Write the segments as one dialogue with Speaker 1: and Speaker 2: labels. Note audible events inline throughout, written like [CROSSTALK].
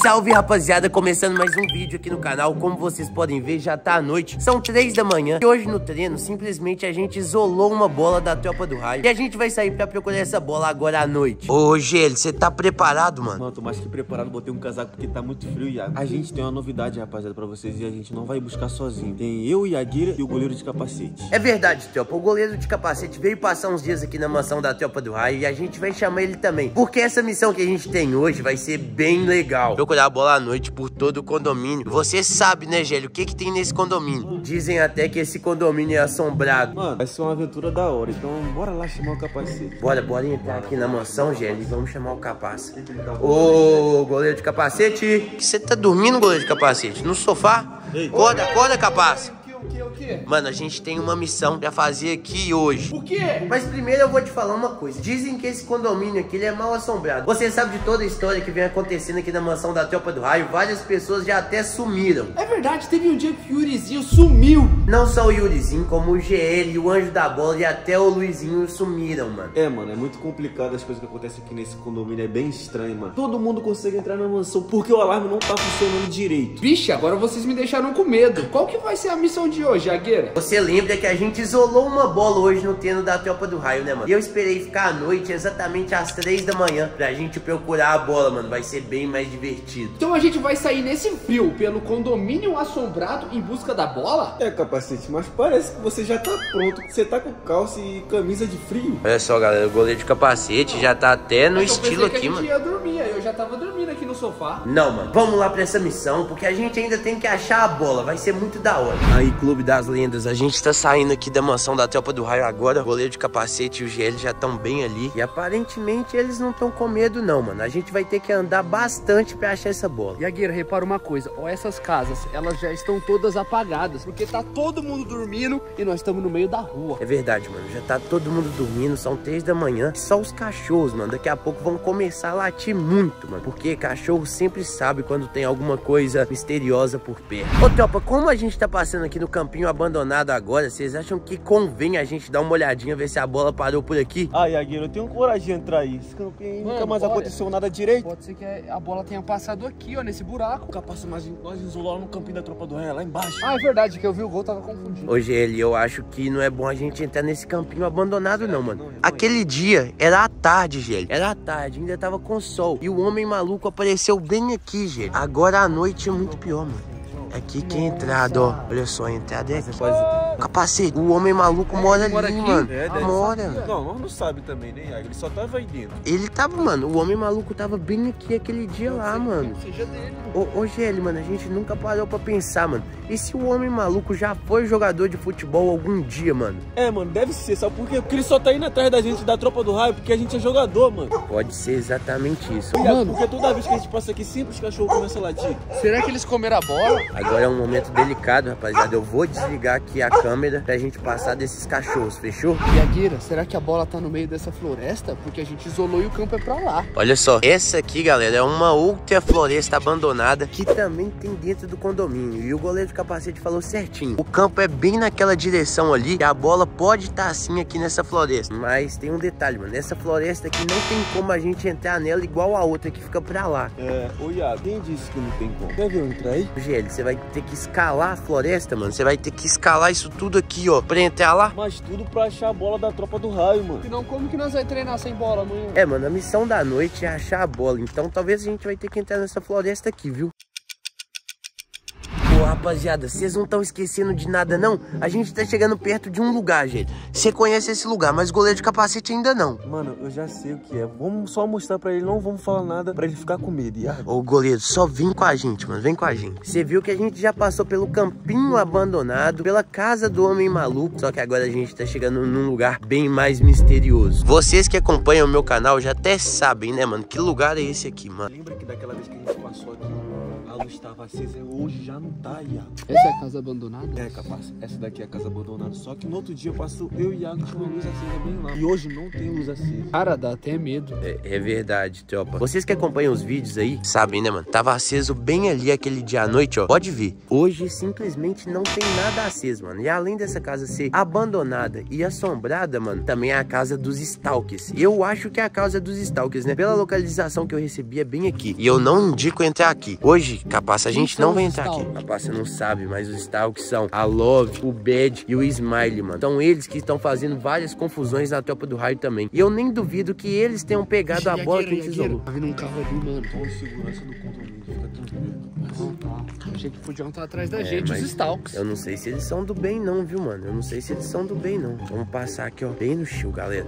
Speaker 1: Salve rapaziada, começando mais um vídeo aqui no canal. Como vocês podem ver, já tá à noite. São três da manhã. E hoje no treino, simplesmente a gente isolou uma bola da tropa do raio. E a gente vai sair pra procurar essa bola agora à noite. Ô Gelo, você tá preparado, mano?
Speaker 2: Mano, tô mais que preparado, botei um casaco porque tá muito frio, Iago. A gente tem uma novidade, rapaziada, pra vocês E a gente não vai buscar sozinho. Tem eu, Yaguira e o goleiro de capacete.
Speaker 1: É verdade, tropa, o goleiro de capacete veio passar uns dias aqui na mansão da tropa do raio E a gente vai chamar ele também. Porque essa missão que a gente tem hoje vai ser bem legal Procurar a bola à noite por todo o condomínio. Você sabe, né, Gélio, o que que tem nesse condomínio? Dizem até que esse condomínio é assombrado.
Speaker 2: Mano, vai ser uma aventura da hora, então bora lá chamar o capacete
Speaker 1: Bora, bora entrar aqui na mansão, Gélio, e vamos chamar o capaz. Ô, goleiro de capacete. Você tá dormindo, goleiro de capacete? No sofá? Acorda, acorda, capaz.
Speaker 3: O que, o que?
Speaker 1: Mano, a gente tem uma missão pra fazer aqui hoje.
Speaker 3: O quê?
Speaker 1: Mas primeiro eu vou te falar uma coisa. Dizem que esse condomínio aqui ele é mal assombrado. Você sabe de toda a história que vem acontecendo aqui na mansão da Tropa do Raio. Várias pessoas já até sumiram.
Speaker 3: É verdade, teve um dia que o Yurizinho sumiu.
Speaker 1: Não só o Yurizinho, como o GL, o Anjo da Bola e até o Luizinho sumiram, mano.
Speaker 2: É, mano, é muito complicado as coisas que acontecem aqui nesse condomínio, é bem estranho, mano Todo mundo consegue entrar na mansão porque o alarme não tá funcionando direito
Speaker 3: Vixe, agora vocês me deixaram com medo. Qual que vai ser a missão de hoje, Agueira?
Speaker 1: Você lembra que a gente isolou uma bola hoje no treino da Tropa do Raio, né, mano? E eu esperei ficar à noite, exatamente às três da manhã, pra gente procurar a bola, mano. Vai ser bem mais divertido.
Speaker 3: Então a gente vai sair nesse frio pelo condomínio assombrado em busca da bola?
Speaker 2: É, capacete, mas parece que você já tá pronto Você tá com calça e camisa de frio
Speaker 1: Olha só, galera, o goleiro de capacete já tá até no
Speaker 3: É que eu
Speaker 1: estilo
Speaker 3: pensei que
Speaker 1: aqui,
Speaker 3: a gente
Speaker 1: mano.
Speaker 3: ia dormir, aí eu já tava dormindo aqui no sofá.
Speaker 1: Não, mano, vamos lá pra essa missão, porque a gente ainda tem que achar a bola, vai ser muito da hora. Aí, Clube das Lendas, a gente tá saindo aqui da mansão da Tropa do Raio agora. O goleiro de capacete e o GL já estão bem ali. E aparentemente eles não estão com medo, não, mano. A gente vai ter que andar bastante pra achar essa bola.
Speaker 3: E Agueira, repara uma coisa, ó, essas casas, elas já estão todas apagadas, porque tá todo mundo dormindo e nós estamos no meio da rua.
Speaker 1: É verdade, mano. Já tá todo mundo dormindo, são três da manhã. Só os cachorros, mano, daqui a pouco vão começar a latir muito, mano. Porque cachorro sempre sabe quando tem alguma coisa misteriosa por perto. Ô, Tropa, como a gente tá passando aqui no campinho abandonado agora, vocês acham que convém a gente dar uma olhadinha, ver se a bola parou por aqui?
Speaker 2: Ah, Yagueira, eu tenho coragem de entrar aí Esse campinho aí nunca
Speaker 3: Mano,
Speaker 2: mais
Speaker 3: olha.
Speaker 2: aconteceu nada direito
Speaker 3: Pode ser que a bola tenha passado aqui, ó, nesse buraco.
Speaker 2: Capaz, mas nós isolamos no campinho da tropa do ré, lá embaixo
Speaker 3: Ah, é verdade, que eu vi o gol, tava confundido.
Speaker 1: Ô, GL, eu acho que não é bom a gente entrar nesse campinho abandonado, não, mano. Aquele dia era à tarde, GL. Era à tarde, ainda tava com sol. E o homem maluco apareceu bem aqui, GL. Agora à noite é muito pior, mano. Aqui que é a entrada, ó. Olha só, a entrada é aqui. Capacete, o homem maluco mora ali,
Speaker 3: mora aqui?
Speaker 1: mano.
Speaker 2: É,
Speaker 1: mora.
Speaker 2: Não, nós não sabe também, né, Iago? Ele só tava aí dentro
Speaker 1: Ele tava, mano, o homem maluco tava bem aqui aquele dia lá, mano.
Speaker 3: Seja dele.
Speaker 1: Ô, ô GL, mano, a gente nunca parou pra pensar, mano. E se o homem maluco já foi jogador de futebol algum dia, mano?
Speaker 2: É, mano, deve ser, sabe por quê? Porque ele só tá indo atrás da gente, da tropa do raio, porque a gente é jogador, mano.
Speaker 1: Pode ser exatamente isso.
Speaker 2: Iago,
Speaker 3: Mano.
Speaker 2: porque toda vez que a gente passa aqui, sempre os cachorros começam a latir.
Speaker 3: Será que eles comeram a bola?
Speaker 1: Agora é um momento delicado, rapaziada. Eu vou desligar aqui a câmera pra gente passar desses cachorros, fechou?
Speaker 3: E Agueira, será que a bola tá no meio dessa floresta? Porque a gente isolou e o campo é pra lá.
Speaker 1: Olha só, essa aqui, galera, é uma outra floresta abandonada que também tem dentro do condomínio. E o goleiro de capacete falou certinho. O campo é bem naquela direção ali e a bola pode estar assim aqui nessa floresta. Mas tem um detalhe, mano. Essa floresta aqui não tem como a gente entrar nela igual a outra que fica pra lá.
Speaker 2: É, ô Iago, quem disse que não tem como? Deve eu entrar aí?
Speaker 1: GL, você vai ter que escalar a floresta, mano. Você vai ter que escalar isso tudo aqui, ó, pra entrar lá.
Speaker 2: Mas tudo pra achar a bola da tropa do raio, mano.
Speaker 3: Senão, como que nós vamos treinar sem bola amanhã?
Speaker 1: É, mano, a missão da noite é achar a bola. Então talvez a gente vai ter que entrar nessa floresta aqui, viu? Rapaziada, vocês não estão esquecendo de nada, não? A gente tá chegando perto de um lugar, gente. Você conhece esse lugar, mas o goleiro de capacete ainda não.
Speaker 2: Mano, eu já sei o que é. Vamos só mostrar pra ele, não vamos falar nada pra ele ficar com medo, Iago.
Speaker 1: Ô, goleiro, só vem com a gente, mano. Vem com a gente. Você viu que a gente já passou pelo campinho abandonado, pela casa do homem maluco. Só que agora a gente tá chegando num lugar bem mais misterioso. Vocês que acompanham o meu canal já até sabem, né, mano? Que lugar é esse aqui, mano?
Speaker 2: Lembra que daquela vez que a gente passou aqui, luz estava acesa, hoje já não tá. Iago?
Speaker 3: Essa é a casa abandonada?
Speaker 2: É, capaz. Essa daqui é a casa abandonada. Só que no outro dia eu passo eu e Iago tinha uma luz acesa bem lá. E hoje não tem luz acesa.
Speaker 3: Cara, dá até medo.
Speaker 1: É, é verdade, tropa. Vocês que acompanham os vídeos aí, sabem, né, mano? Tava aceso bem ali aquele dia à noite, ó. Pode ver. Hoje simplesmente não tem nada aceso, mano. E além dessa casa ser abandonada e assombrada, mano, também é a casa dos Stalkers. Eu acho que é a casa dos Stalkers, né? Pela localização que eu recebi é bem aqui. E eu não indico entrar aqui. Hoje, capaz, a gente não
Speaker 3: são
Speaker 1: vai entrar aqui. Capaz, você não sabe, mas os Stalkers são a Love, o Bad e o Smiley, mano. São eles que estão fazendo várias confusões na tropa do raio também. E eu nem duvido que eles tenham pegado a bola que a gente isolou.
Speaker 3: Tá vindo um carro ali, mano.
Speaker 2: Só o segurança do condomínio, fica tranquilo.
Speaker 3: Tá. Achei que podiam estar atrás da
Speaker 1: É,
Speaker 3: gente, os Stalks.
Speaker 1: Eu não sei se eles são do bem não, viu, mano? Eu não sei se eles são do bem não. Vamos passar aqui, ó, bem no chill, galera.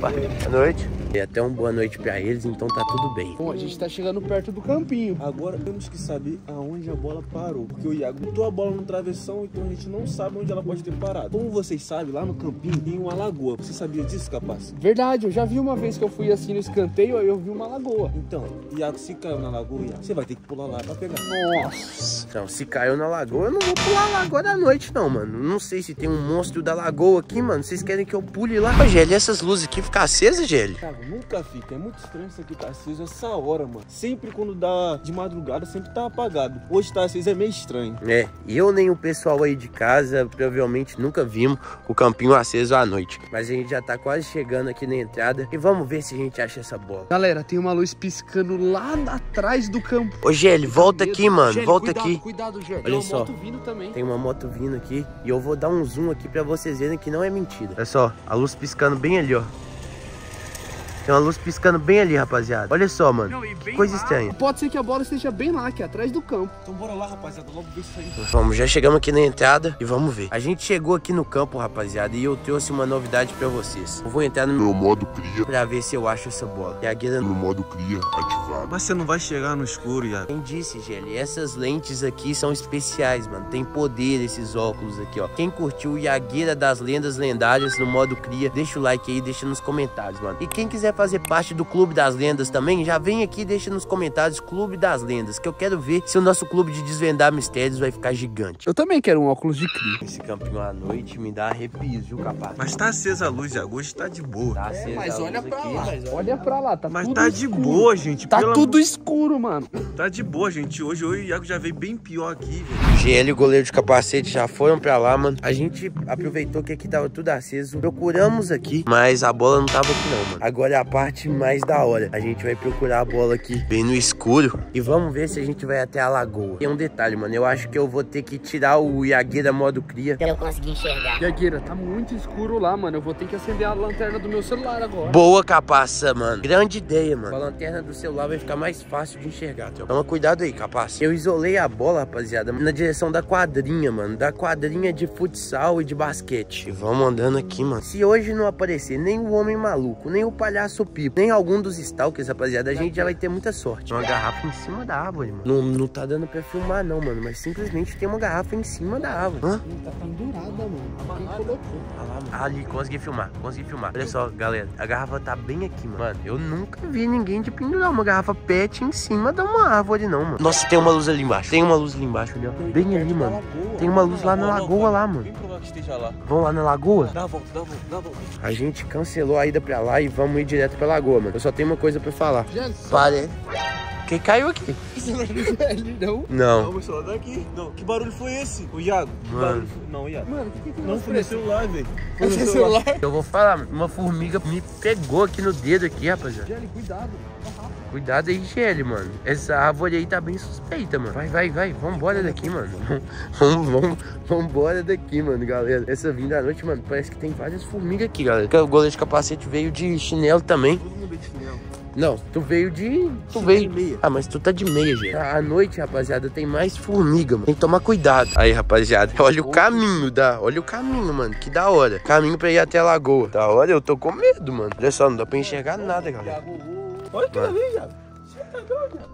Speaker 1: Boa noite. E até uma boa noite pra eles, então tá tudo bem.
Speaker 3: Bom, a gente tá chegando perto do campinho.
Speaker 2: Agora temos que saber aonde a bola parou. Porque o Iago botou a bola no travessão, então a gente não sabe onde ela pode ter parado. Como vocês sabem, lá no campinho tem uma lagoa. Você sabia disso, capaz?
Speaker 3: Verdade, eu já vi uma vez que eu fui assim no escanteio, aí eu vi uma lagoa.
Speaker 2: Então, Iago, se caiu na lagoa, Iago, você vai ter que pular lá pra pegar.
Speaker 3: Nossa.
Speaker 1: Então, se caiu na lagoa, eu não vou pular a lagoa da noite não, mano. Não sei se tem um monstro da lagoa aqui, mano. Vocês querem que eu pule lá? Ô, Gelli, essas luzes aqui ficam acesas, Gelli?
Speaker 2: Cara, nunca fica. É muito estranho isso aqui tá aceso essa hora, mano. Sempre quando dá de madrugada, sempre tá apagado. Hoje tá aceso, é meio estranho.
Speaker 1: É, eu nem o pessoal aí de casa provavelmente nunca vimos o campinho aceso à noite. Mas a gente já tá quase chegando aqui na entrada e vamos ver se a gente acha essa bola.
Speaker 3: Galera, tem uma luz piscando lá atrás do campo.
Speaker 1: Ô, Gelli, volta aqui, mano.
Speaker 3: Gelli,
Speaker 1: volta
Speaker 3: cuidado,
Speaker 1: aqui.
Speaker 3: Cuidado, Gelli.
Speaker 1: Olha
Speaker 3: Tem uma
Speaker 1: só.
Speaker 3: moto vindo também.
Speaker 1: Tem uma moto vindo aqui e eu vou dar um zoom aqui pra vocês verem que não é mentira. Olha só, a luz piscando bem ali, ó. Tem uma luz piscando bem ali, rapaziada. Olha só, mano.
Speaker 3: Não, e bem
Speaker 1: Coisa
Speaker 3: lá.
Speaker 1: estranha.
Speaker 3: Pode ser que a bola esteja bem lá, aqui atrás do campo.
Speaker 2: Então bora lá, rapaziada, logo ver isso aí.
Speaker 1: Vamos, já chegamos aqui na entrada e vamos ver. A gente chegou aqui no campo, rapaziada, e eu trouxe uma novidade pra vocês. Eu vou entrar no meu
Speaker 4: modo cria,
Speaker 1: pra ver se eu acho essa bola. E a guia
Speaker 4: no modo cria ativado.
Speaker 2: Mas você não vai chegar no escuro, Iago.
Speaker 1: Quem disse, Gelli? Essas lentes aqui são especiais, mano. Tem poder esses óculos aqui, ó. Quem curtiu o Yagueira das Lendas Lendárias no modo cria, deixa o like aí, deixa nos comentários, mano. E quem quiser fazer parte do Clube das Lendas também, já vem aqui e deixa nos comentários Clube das Lendas, que eu quero ver se o nosso clube de desvendar mistérios vai ficar gigante.
Speaker 3: Eu também quero um óculos de cria.
Speaker 1: Esse campinho à noite me dá arrepios, viu, capaz?
Speaker 2: Mas tá acesa a luz, Iago, hoje tá de boa.
Speaker 1: Tá acesa a luz aqui.
Speaker 3: Olha pra lá, tá
Speaker 2: Mas
Speaker 3: tudo
Speaker 2: tá de
Speaker 3: escuro.
Speaker 2: boa, gente.
Speaker 3: Tá tudo escuro, mano.
Speaker 2: Tá de boa, gente. Hoje eu e o Iago já veio bem pior aqui, velho.
Speaker 1: GL e o goleiro de capacete já foram pra lá, mano. A gente aproveitou que aqui tava tudo aceso. Procuramos aqui, mas a bola não tava aqui não, mano. Agora é a parte mais da hora. A gente vai procurar a bola aqui bem no escuro e vamos ver se a gente vai até a lagoa. Tem um detalhe, mano. Eu acho que eu vou ter que tirar o Yagueira modo cria.
Speaker 5: pra eu conseguir enxergar.
Speaker 3: Yagueira, tá muito escuro lá, mano. Eu vou ter que acender a lanterna do meu celular agora.
Speaker 1: Boa capaça, mano. Grande ideia, mano. Com a lanterna do celular vai ficar mais fácil de enxergar. Então, toma cuidado aí, capaça. Eu isolei a bola, rapaziada, na direção da quadrinha, mano. Da quadrinha de futsal e de basquete. E vamos andando aqui, mano. Se hoje não aparecer nem o Homem Maluco, nem o Palhaço Nem algum dos Stalkers, rapaziada, a gente já vai ter muita sorte. Uma garrafa em cima da árvore, mano. Não, não tá dando pra filmar, não, mano. Mas simplesmente tem uma garrafa em cima da árvore. Hã?
Speaker 3: Tá pendurada, mano. Quem colocou?
Speaker 1: Ali, consegui filmar, consegui filmar. Olha só, galera, a garrafa tá bem aqui, mano. Mano, eu nunca vi ninguém de pendurar uma garrafa pet em cima de uma árvore, não, mano. Nossa, tem uma luz ali embaixo. Tem uma luz ali embaixo, ali, ó. Bem ali, mano. Tem uma luz lá na lagoa lá, mano.
Speaker 2: Que esteja lá.
Speaker 1: Vamos lá na lagoa?
Speaker 2: Dá a volta, dá a volta, dá a volta.
Speaker 1: A gente cancelou a ida pra lá e vamos ir direto pra lagoa, mano. Eu só tenho uma coisa pra falar.
Speaker 3: Jesus.
Speaker 1: Pare. Quem caiu aqui?
Speaker 3: Não.
Speaker 1: Não.
Speaker 2: Não, meu celular daqui. Não, que barulho foi esse? O Iago. que
Speaker 1: Mano.
Speaker 2: barulho foi- Não, Iago.
Speaker 3: Mano, o que, que tem
Speaker 2: Não, foi no
Speaker 3: pressas?
Speaker 2: celular, velho. Foi
Speaker 3: Esse
Speaker 2: no
Speaker 3: celular.
Speaker 1: Eu vou falar, uma formiga me pegou aqui no dedo aqui, rapaziada.
Speaker 3: Jelly, cuidado.
Speaker 1: Cuidado aí, GL, mano. Essa árvore aí tá bem suspeita, mano. Vai, vai, vai. Vambora daqui, mano. [LAUGHS] Vamos, vamos, vambora daqui, mano, galera. Essa vinda à noite, mano, parece que tem várias formigas aqui, galera. O goleiro de capacete veio de chinelo também. Não, tu veio de. Tu
Speaker 2: Chinelo
Speaker 1: veio.
Speaker 2: e meia.
Speaker 1: Ah, mas tu tá de meia, gente. À noite, rapaziada, tem mais formiga, mano. Tem que tomar cuidado. Aí, rapaziada, [LAUGHS] olha o caminho da. Olha o caminho, mano. Que da hora. Caminho pra ir até a lagoa. Da hora, eu tô com medo, mano. Olha só, não dá pra enxergar nada, galera.
Speaker 2: Olha aquilo ali, Iago.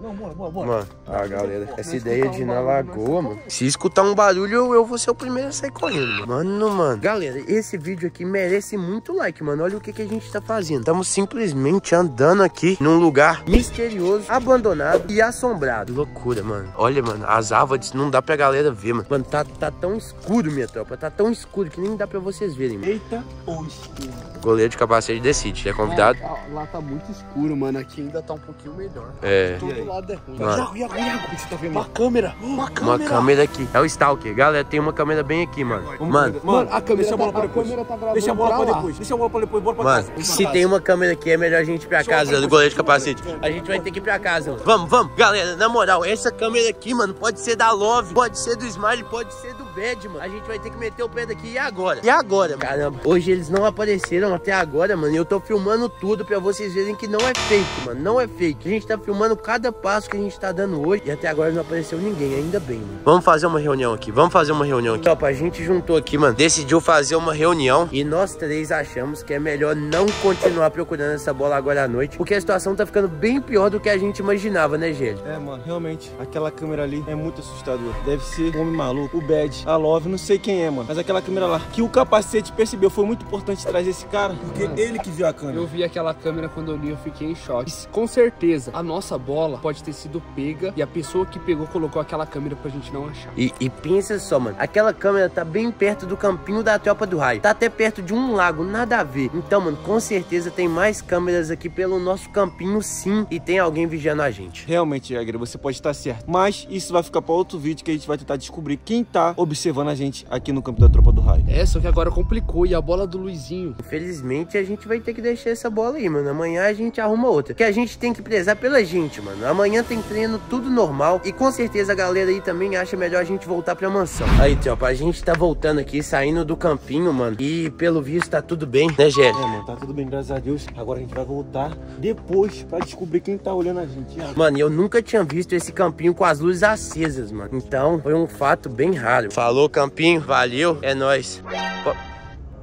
Speaker 2: Não, bora, bora, bora.
Speaker 1: Mano, ah, galera, essa ideia de ir na
Speaker 3: barulho,
Speaker 1: lagoa, mano. Se escutar um barulho, eu, vou ser o primeiro a sair correndo, mano. Mano, mano. Galera, esse vídeo aqui merece muito like, mano. Olha o que, que a gente tá fazendo. Estamos simplesmente andando aqui num lugar misterioso, abandonado e assombrado. Loucura, mano. Olha, mano, as árvores não dá pra galera ver, mano. Mano, tá, tá tão escuro, minha tropa. Tá tão escuro que nem dá pra vocês verem, mano.
Speaker 2: Eita ou esquerda?
Speaker 1: Goleiro de capacete decide. É convidado?
Speaker 3: Lá, lá tá muito escuro, mano. Aqui ainda tá um pouquinho melhor.
Speaker 1: É.
Speaker 3: Todo lado é ruim.
Speaker 1: Mano.
Speaker 2: Iago, Iago, Iago. O que você tá vendo? Uma câmera. Uma
Speaker 1: Uma câmera aqui. É o Stalker. Galera, tem uma câmera bem aqui, mano. Mano,
Speaker 3: Mano, a câmera,
Speaker 2: deixa a bola
Speaker 3: tá,
Speaker 2: pra
Speaker 3: a
Speaker 2: depois.
Speaker 3: câmera tá
Speaker 2: Deixa a bola pra
Speaker 3: lá.
Speaker 2: depois. Deixa a bola pra depois. Bora pra
Speaker 1: Mano,
Speaker 2: casa.
Speaker 1: se tem uma câmera aqui, é melhor a gente ir pra casa do goleiro de capacete. A gente vai ter que ir pra casa, mano. Vamos, vamos. Galera, na moral, essa câmera aqui, mano, pode ser da Love, pode ser do Smile, pode ser do Bad, mano. A gente vai ter que meter o pé daqui e agora? E agora? mano? Caramba, hoje eles não apareceram até agora, mano. E eu tô filmando tudo pra vocês verem que não é fake, mano. Não é fake. A gente tá filmando cada passo que a gente tá dando hoje e até agora não apareceu ninguém, ainda bem, mano. Vamos fazer uma reunião aqui, vamos fazer uma reunião aqui. Opa, a gente juntou aqui, mano. Decidiu fazer uma reunião e nós três achamos que é melhor não continuar procurando essa bola agora à noite, porque a situação tá ficando bem pior do que a gente imaginava, né, Gélio?
Speaker 2: É, mano, realmente, aquela câmera ali é muito assustadora. Deve ser o homem maluco, o Bad, a Love, não sei quem é, mano. Mas aquela câmera lá, que o capacete percebeu, foi muito importante trazer esse cara, porque
Speaker 3: Mano,
Speaker 2: ele que viu a câmera.
Speaker 3: Eu vi aquela câmera quando eu li, eu fiquei em choque. E, Com certeza, a nossa bola pode ter sido pega e a pessoa que pegou colocou aquela câmera pra gente não achar.
Speaker 1: E, e pensa só, mano, aquela câmera tá bem perto do campinho da Tropa do Raio. Tá até perto de um lago, nada a ver. Então, mano, com certeza tem mais câmeras aqui pelo nosso campinho, sim. E tem alguém vigiando a gente.
Speaker 2: Realmente, Jagger, você pode estar certo. Mas isso vai ficar para outro vídeo que a gente vai tentar descobrir quem tá observando a gente aqui no campo da Tropa do Raio.
Speaker 3: É, só que agora complicou. E a bola do Luizinho?
Speaker 1: Infelizmente, a gente vai ter que deixar essa bola aí, mano. Amanhã a gente arruma outra. Que a gente tem que prezar pela gente, mano. Amanhã tem treino, tudo normal. E com certeza a galera aí também acha melhor a gente voltar pra mansão. Aí, tropa, a gente tá voltando aqui, saindo do campinho, mano. E pelo visto tá tudo bem, né,
Speaker 2: É,
Speaker 1: Gélio?
Speaker 2: mano, tá tudo bem, graças a Deus. Agora a gente vai voltar depois pra descobrir quem tá olhando a gente.
Speaker 1: Mano, eu nunca tinha visto esse campinho com as luzes acesas, mano. Então, foi um fato bem raro. Falou, campinho, valeu, é nóis.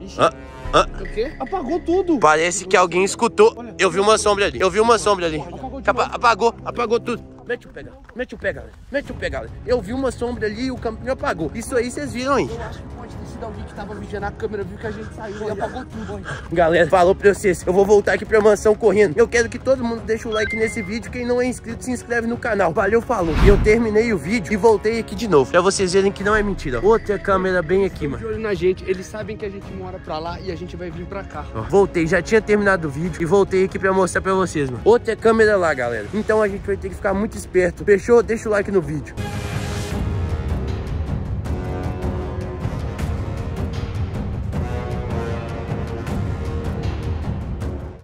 Speaker 3: Ixi,
Speaker 1: Ah, ah,
Speaker 3: o quê?
Speaker 2: Apagou tudo.
Speaker 1: parece que alguém escutou. Eu vi uma sombra ali, eu vi uma sombra ali. Apa- Apagou, apagou tudo. Mete o pé, galera. Mete o pé, galera. Mete o pé, galera. Eu vi uma sombra ali e o campinho apagou. Isso aí vocês viram, hein?
Speaker 3: Eu acho que pode ter sido alguém que tava vigiando a câmera, viu que a gente saiu e apagou tudo.
Speaker 1: Galera, falou pra vocês, eu vou voltar aqui pra mansão correndo. Eu quero que todo mundo deixe o like nesse vídeo. Quem não é inscrito, se inscreve no canal. Valeu, falou. E eu terminei o vídeo e voltei aqui de novo. Pra vocês verem que não é mentira. Outra câmera bem aqui, mano.
Speaker 3: De olho na gente, eles sabem que a gente mora pra lá e a gente vai vir pra cá.
Speaker 1: Ó, Voltei, já tinha terminado o vídeo e voltei aqui pra mostrar pra vocês, mano. Outra câmera lá, galera. Então a gente vai ter que ficar muito esperto. Fechou? Deixa o like no vídeo.